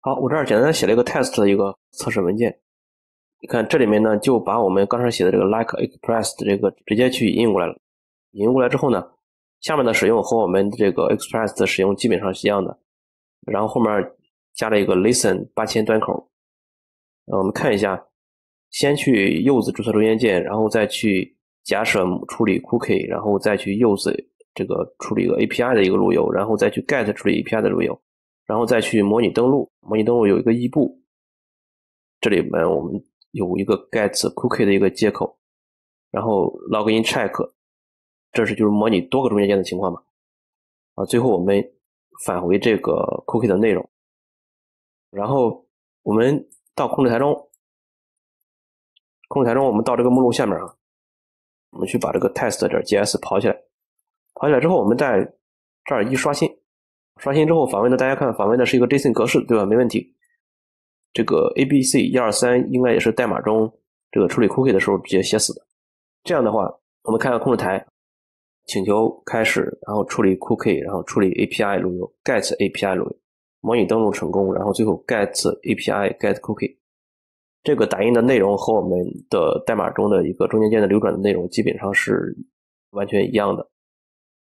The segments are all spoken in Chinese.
好，我这儿简单写了一个 test 的一个测试文件。你看这里面呢，就把我们刚才写的这个 like express 的这个直接去引用过来了。引用过来之后呢，下面的使用和我们这个 express 的使用基本上是一样的。然后后面加了一个 listen 八千端口。呃，我们看一下，先去 use 注册中间件，然后再去假设处理 cookie，然后再去 use 这个处理一个 API 的一个路由，然后再去 get 处理 API 的路由，然后再去模拟登录。模拟登录有一个异步，这里面我们。有一个 get cookie 的一个接口，然后 login check，这是就是模拟多个中间件的情况嘛？啊，最后我们返回这个 cookie 的内容，然后我们到控制台中，控制台中我们到这个目录下面啊，我们去把这个 test 点 js 跑起来，跑起来之后我们在这儿一刷新，刷新之后访问的大家看访问的是一个 JSON 格式，对吧？没问题。这个 a b c 一二三应该也是代码中这个处理 cookie 的时候直接写死的。这样的话，我们看看控制台，请求开始，然后处理 cookie，然后处理 API 路由，get API 路由，模拟登录成功，然后最后 get API get cookie。这个打印的内容和我们的代码中的一个中间件的流转的内容基本上是完全一样的。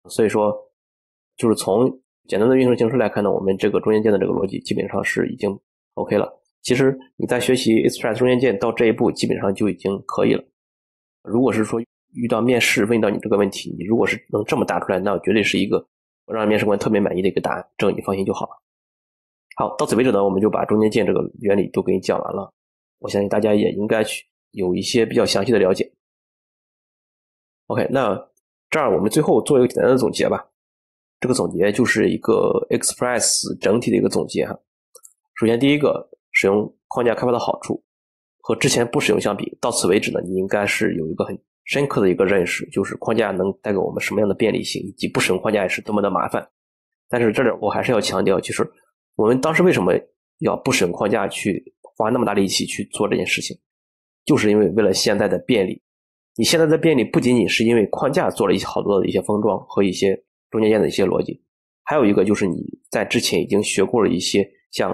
所以说，就是从简单的运行形式来看呢，我们这个中间件的这个逻辑基本上是已经 OK 了。其实你在学习 Express 中间件到这一步，基本上就已经可以了。如果是说遇到面试问到你这个问题，你如果是能这么答出来，那绝对是一个让面试官特别满意的一个答案，这个你放心就好了。好，到此为止呢，我们就把中间件这个原理都给你讲完了。我相信大家也应该去有一些比较详细的了解。OK，那这儿我们最后做一个简单的总结吧。这个总结就是一个 Express 整体的一个总结哈。首先第一个。使用框架开发的好处和之前不使用相比，到此为止呢，你应该是有一个很深刻的一个认识，就是框架能带给我们什么样的便利性，以及不使用框架也是多么的麻烦。但是这里我还是要强调，就是我们当时为什么要不使用框架去花那么大力气去做这件事情，就是因为为了现在的便利。你现在的便利不仅仅是因为框架做了一些好多的一些封装和一些中间件的一些逻辑，还有一个就是你在之前已经学过了一些像。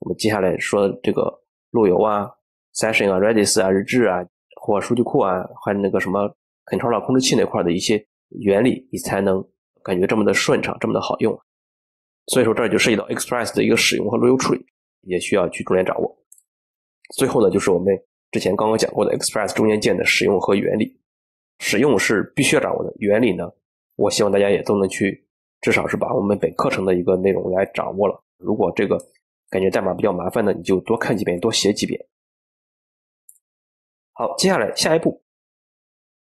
我们接下来说这个路由啊、session 啊、redis 啊、日志啊，或数据库啊，还有那个什么 controller 控制器那块的一些原理，你才能感觉这么的顺畅，这么的好用。所以说，这就涉及到 Express 的一个使用和路由处理，也需要去重点掌握。最后呢，就是我们之前刚刚讲过的 Express 中间件的使用和原理。使用是必须要掌握的，原理呢，我希望大家也都能去，至少是把我们本课程的一个内容来掌握了。如果这个。感觉代码比较麻烦的，你就多看几遍，多写几遍。好，接下来下一步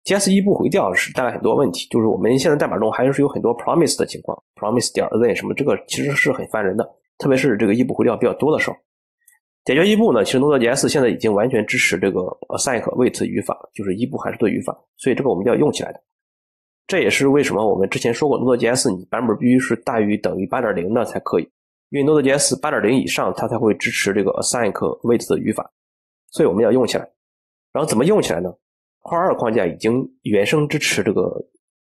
，JS 一步回调是带来很多问题，就是我们现在代码中还是有很多 promise 的情况，promise 点 then 什么，这个其实是很烦人的，特别是这个一步回调比较多的时候。解决一步呢，其实 Node.js 现在已经完全支持这个 async wait 语法，就是一步函数的语法，所以这个我们要用起来的。这也是为什么我们之前说过 Node.js 你版本必须是大于等于八点零的才可以。因为 Node.js 八点零以上，它才会支持这个 async wait 的语法，所以我们要用起来。然后怎么用起来呢？块二框架已经原生支持这个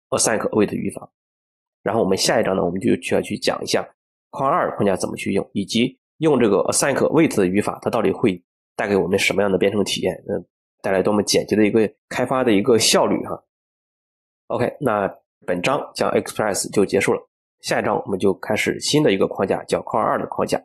async wait 语法。然后我们下一章呢，我们就需要去讲一下块二框架怎么去用，以及用这个 async wait 的语法，它到底会带给我们什么样的编程体验？嗯，带来多么简洁的一个开发的一个效率哈。OK，那本章讲 Express 就结束了。下一章我们就开始新的一个框架，叫 Core 2的框架。